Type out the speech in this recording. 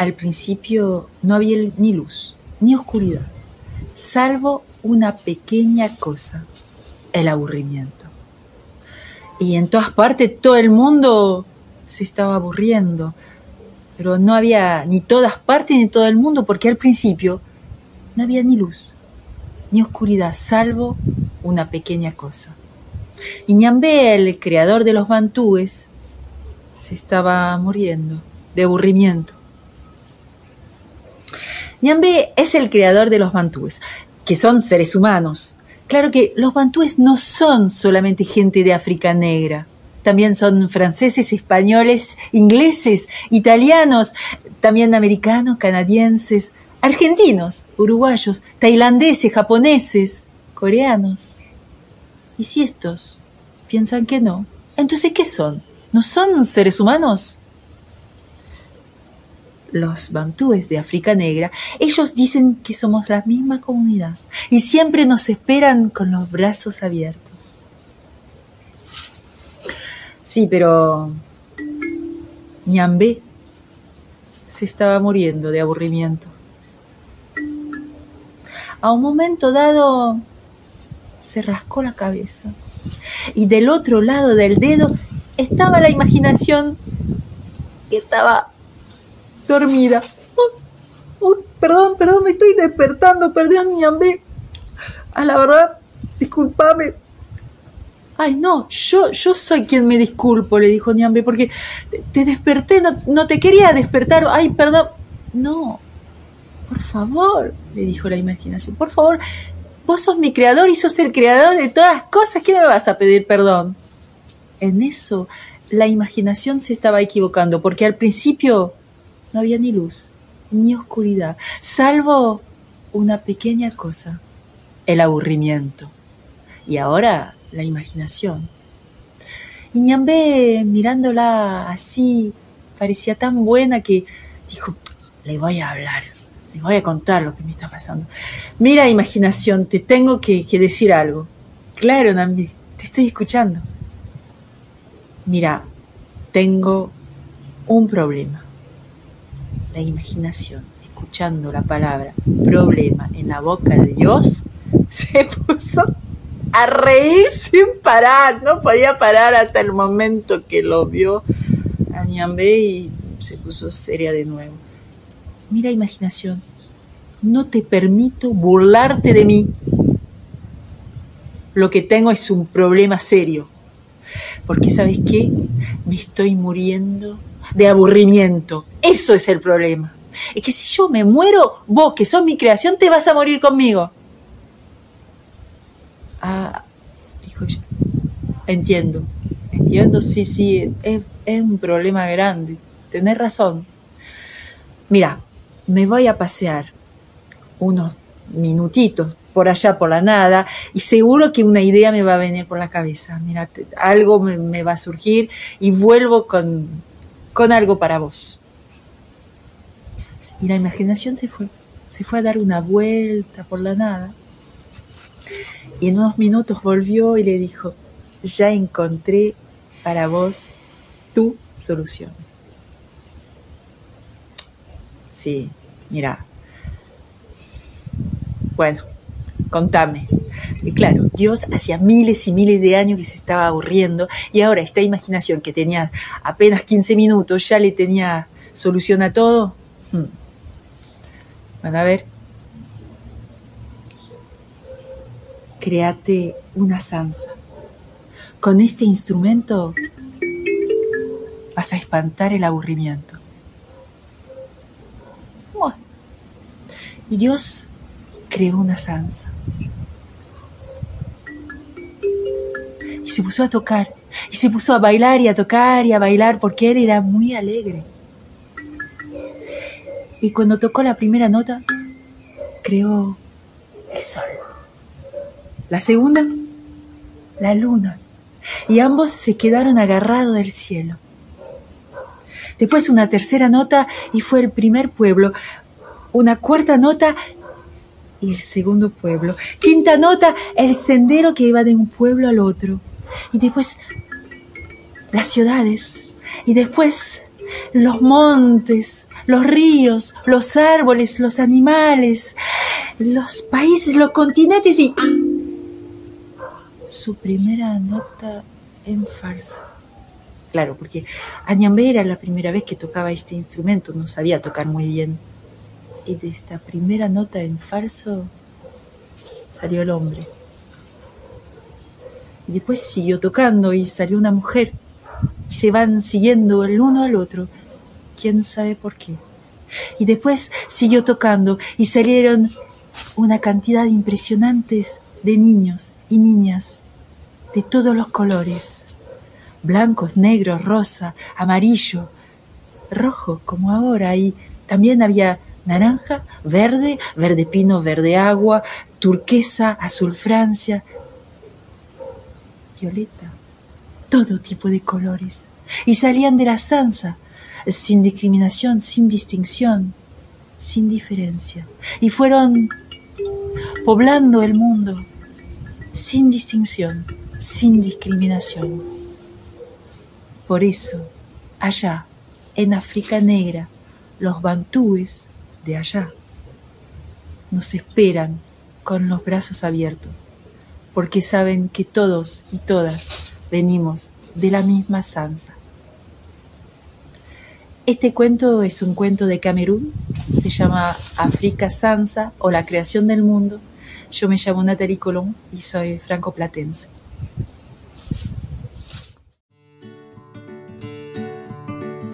al principio no había ni luz, ni oscuridad, salvo una pequeña cosa, el aburrimiento. Y en todas partes todo el mundo se estaba aburriendo, pero no había ni todas partes ni todo el mundo, porque al principio no había ni luz, ni oscuridad, salvo una pequeña cosa. Y Ñambé, el creador de los bantúes, se estaba muriendo de aburrimiento. Ñambé es el creador de los bantúes, que son seres humanos. Claro que los bantúes no son solamente gente de África negra. También son franceses, españoles, ingleses, italianos, también americanos, canadienses, argentinos, uruguayos, tailandeses, japoneses, coreanos. ¿Y si estos piensan que no? Entonces, ¿qué son? ¿No son seres humanos? Los bantúes de África Negra, ellos dicen que somos la misma comunidad y siempre nos esperan con los brazos abiertos. Sí, pero Ñambé se estaba muriendo de aburrimiento. A un momento dado se rascó la cabeza y del otro lado del dedo estaba la imaginación que estaba dormida. perdón, perdón, me estoy despertando, perdón, Ñambé. A la verdad, discúlpame. Ay, no, yo, yo soy quien me disculpo, le dijo Ñambe, porque te, desperté, no, no, te quería despertar. Ay, perdón. No, por favor, le dijo la imaginación, por favor, vos sos mi creador y sos el creador de todas las cosas, ¿qué me vas a pedir perdón? En eso, la imaginación se estaba equivocando, porque al principio no había ni luz, ni oscuridad, salvo una pequeña cosa, el aburrimiento. Y ahora la imaginación. Y mirándola así, parecía tan buena que dijo, le voy a hablar, le voy a contar lo que me está pasando. Mira, imaginación, te tengo que, decir algo. Claro, Nambi, te estoy escuchando. Mira, tengo un problema. La imaginación, escuchando la palabra problema en la boca de Dios, se puso a reír sin parar. No podía parar hasta el momento que lo vio a Ñambé y se puso seria de nuevo. Mira, imaginación, no te permito burlarte de mí. Lo que tengo es un problema serio. Porque sabes qué? Me estoy muriendo de aburrimiento. Eso es el problema. Es que si yo me muero, vos que sos mi creación, te vas a morir conmigo. Ah, dijo ella. Entiendo, entiendo, sí, sí, es, un problema grande. Tenés razón. Mira, me voy a pasear unos minutitos por allá, por la nada, y seguro que una idea me va a venir por la cabeza. Mira, algo me, va a surgir y vuelvo con, con algo para vos. Y la imaginación se fue, se fue a dar una vuelta por la nada y en unos minutos volvió y le dijo, ya encontré para vos tu solución. Sí, mira. Bueno, contame. Claro, Dios hacía miles y miles de años que se estaba aburriendo y ahora esta imaginación que tenía apenas 15 minutos ya le tenía solución a todo. Hmm. Van a ver, créate una sansa. Con este instrumento vas a espantar el aburrimiento. Y Dios creó una sansa. Y se puso a tocar, y se puso a bailar y a tocar y a bailar porque él era muy alegre. Y cuando tocó la primera nota, creó el sol. La segunda, la luna. Y ambos se quedaron agarrados del cielo. Después una tercera nota y fue el primer pueblo. Una cuarta nota y el segundo pueblo. Quinta nota, el sendero que iba de un pueblo al otro. Y después las ciudades. Y después los montes, los ríos, los árboles, los animales, los países, los continentes y su primera nota en farso. Claro, porque Añambé era la primera vez que tocaba este instrumento, no sabía tocar muy bien. Y de esta primera nota en farso salió el hombre. Y después siguió tocando y salió una mujer. Y se van siguiendo el uno al otro. ¿Quién sabe por qué? Y después siguió tocando y salieron una cantidad impresionantes de niños y niñas de todos los colores, blancos, negros, rosa, amarillo, rojo como ahora, y también había naranja, verde, verde pino, verde agua, turquesa, azul Francia, violeta, todo tipo de colores, y salían de la sansa, sin discriminación, sin distinción, sin diferencia, y fueron poblando el mundo sin distinción, sin discriminación. Por eso, allá, en África Negra, los bantúes de allá nos esperan con los brazos abiertos, porque saben que todos y todas venimos de la misma sansa. Este cuento es un cuento de Camerún, se llama África Sansa o la creación del mundo. Yo me llamo Natalie Colón y soy franco-platense.